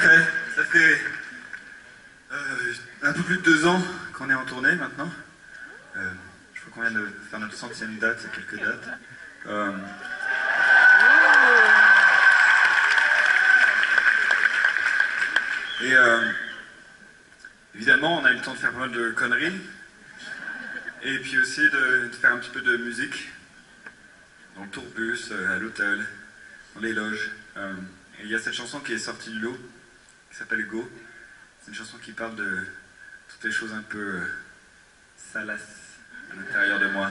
Ça fait euh, un peu plus de deux ans qu'on est en tournée maintenant. Euh, je crois qu'on vient de faire notre centième date, a quelques dates. Euh, et évidemment, on a eu le temps de faire pas mal de conneries. Et puis aussi de, faire un petit peu de musique. Dans le tourbus, à l'hôtel, dans les loges. Et il y a cette chanson qui est sortie du lot, qui s'appelle Go. C'est une chanson qui parle de toutes les choses un peu euh, salaces à l'intérieur de moi.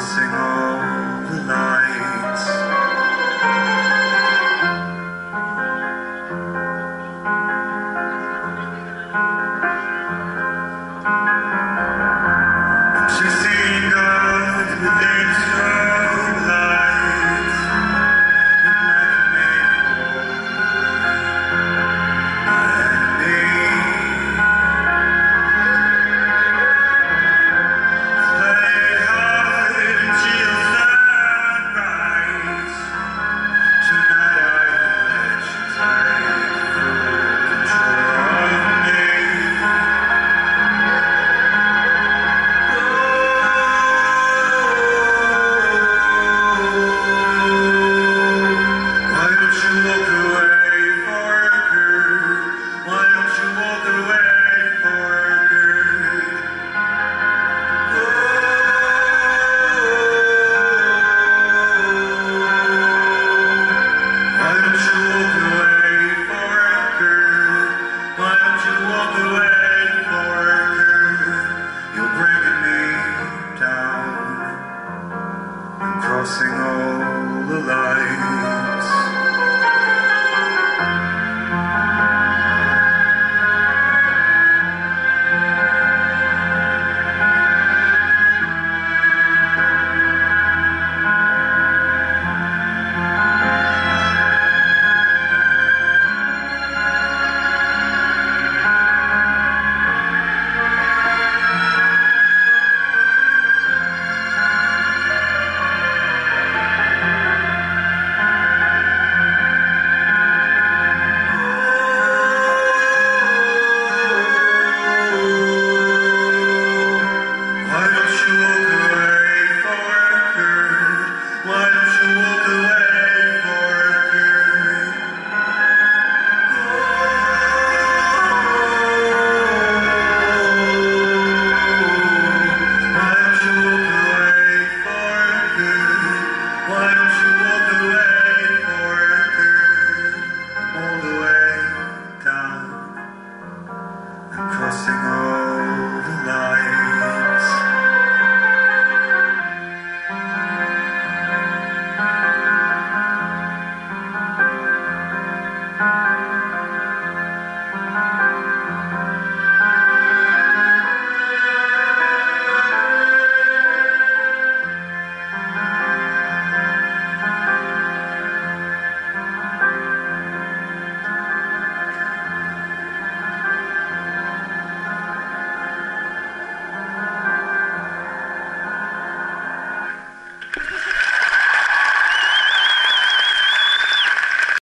Crossing all the lights. And she's seen God within. Crossing all the lines.